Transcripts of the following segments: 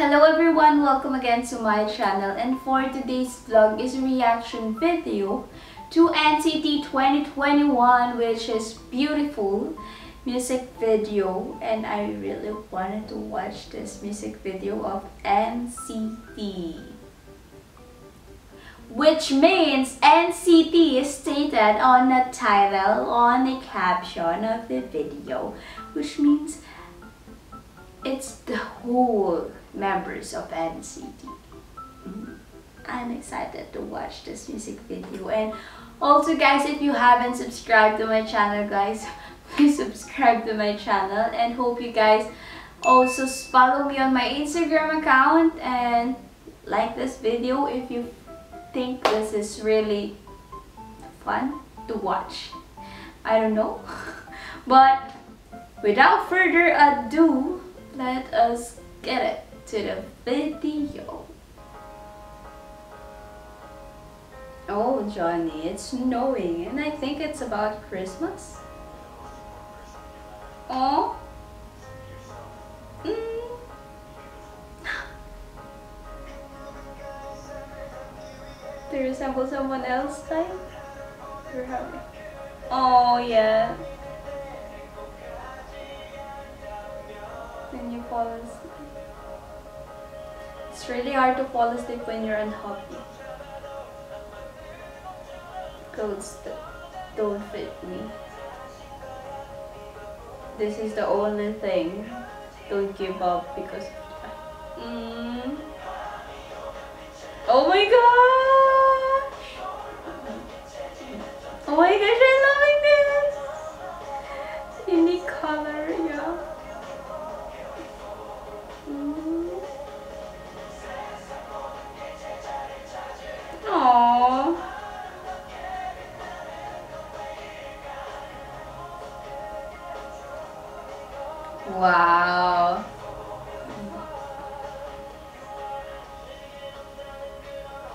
Hello everyone, welcome again to my channel. And for today's vlog is a reaction video to NCT 2021 which is beautiful music video. And I really wanted to watch this music video of NCT which means NCT is stated on the title on the caption of the video which means it's the whole members of NCT. Mm-hmm. I'm excited to watch this music video and also guys if you haven't subscribed to my channel guys please subscribe to my channel and hope you guys also follow me on my Instagram account and like this video if you think this is really fun to watch. I don't know but without further ado let us get it to the video. Oh, Johnny, it's snowing and I think it's about Christmas. Oh. Mm. You resemble someone else, happy. Oh, yeah. Then you fall asleep. It's really hard to fall asleep when you're unhappy. Clothes that don't fit me. This is the only thing. Don't give up because mm. Oh my gosh! Oh my gosh, I love Wow.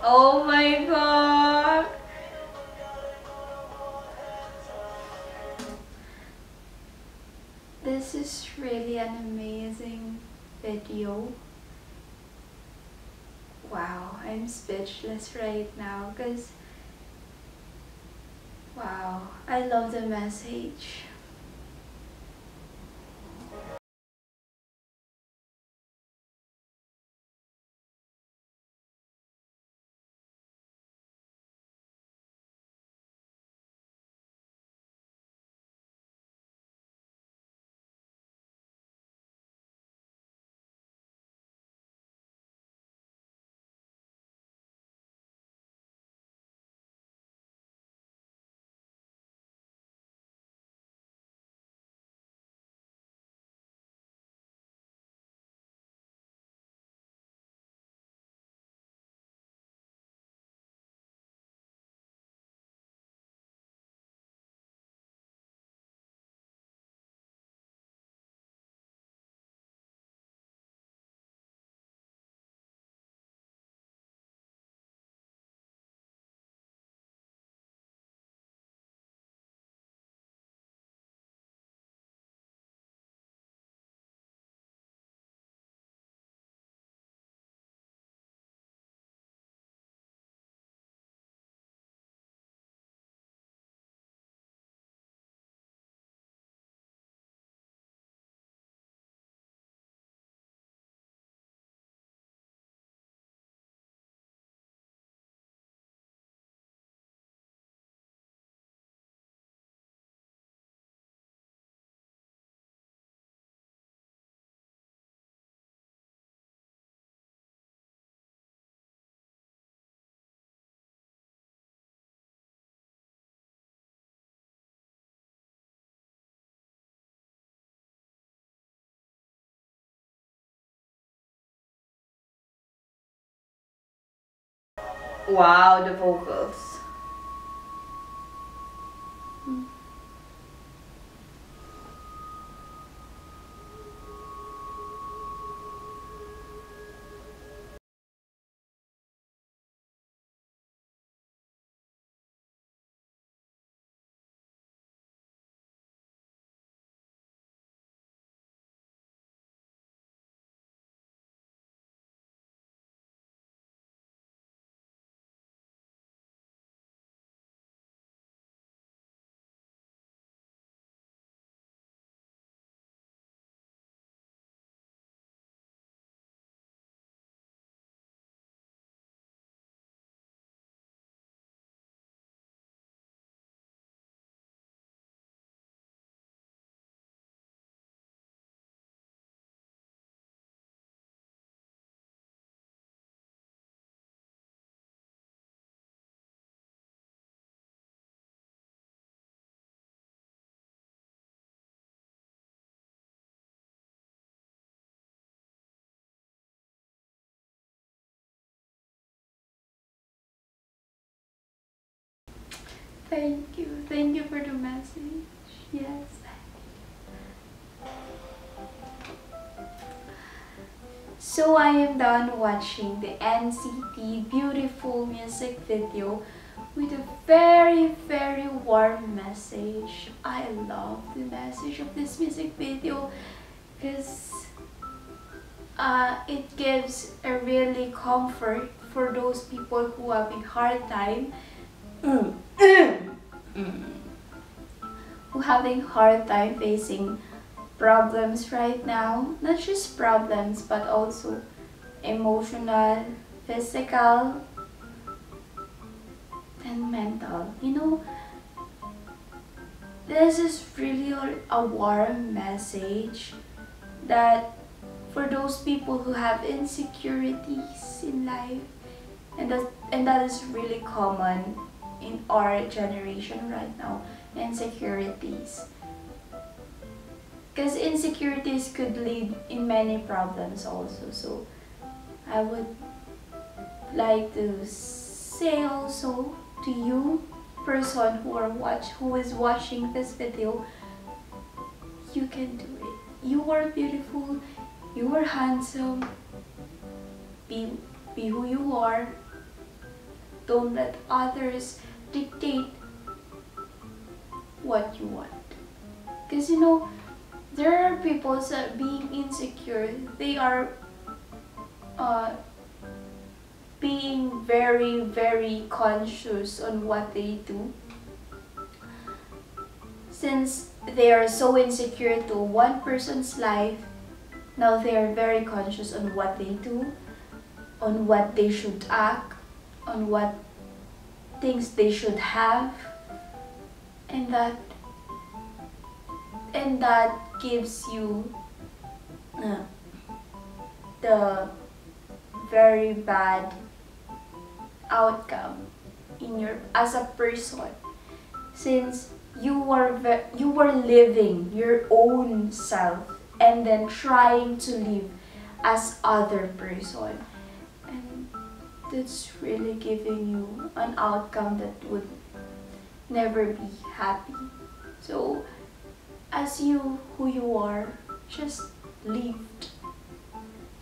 Oh my god. This is really an amazing video. Wow, I'm speechless right now because wow, I love the message. Wow, the vocals. Thank you. Thank you for the message. Yes. So I am done watching the NCT beautiful music video with a very very warm message. I love the message of this music video because uh, it gives a really comfort for those people who have a hard time having hard time facing problems right now. Not just problems but also emotional physical and mental. You know this is really a warm message that for those people who have insecurities in life and that and that is really common in our generation right now insecurities. Because insecurities could lead in many problems also. So i would like to say also to you person who are watch who is watching this video you can do it. You are beautiful you are handsome be be who you are. Don't let others dictate what you want. Because you know there are people that being insecure they are uh, being very very conscious on what they do. Since they are so insecure to one person's life now they are very conscious on what they do on what they should act on what things they should have and that and that gives you uh, the very bad outcome in your as a person. Since you were you were living your own self and then trying to live as other person. And that's really giving you an outcome that would never be happy. So as you who you are just live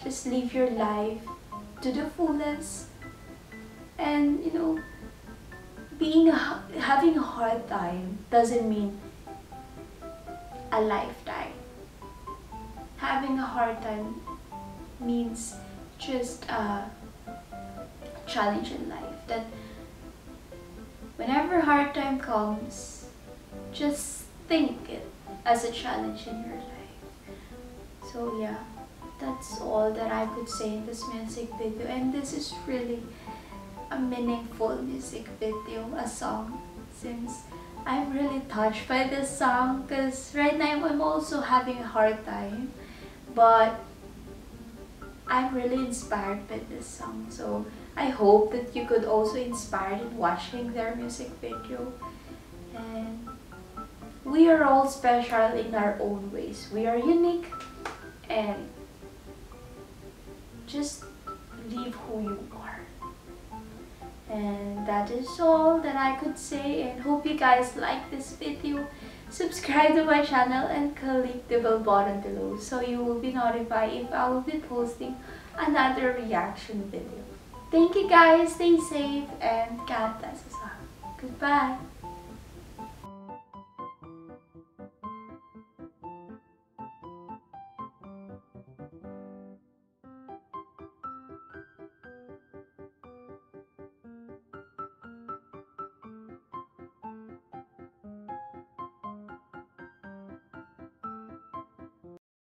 just live your life to the fullest. And you know being having a hard time doesn't mean a lifetime. Having a hard time means just a challenge in life that whenever hard time comes just think it as a challenge in your life. So yeah that's all that I could say in this music video. And this is really a meaningful music video, a song since I'm really touched by this song because right now I'm also having a hard time. But I'm really inspired by this song so I hope that you could also inspire in watching their music video and we are all special in our own ways. We are unique and just live who you are. And that is all that I could say and hope you guys like this video. Subscribe to my channel and click the bell button below so you will be notified if I will be posting another reaction video. Thank you guys, stay safe and God bless us all. Goodbye.